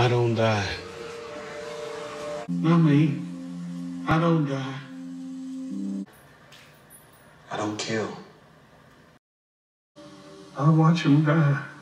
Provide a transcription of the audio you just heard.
I don't die. Not me. I don't die. I don't kill. I watch him die.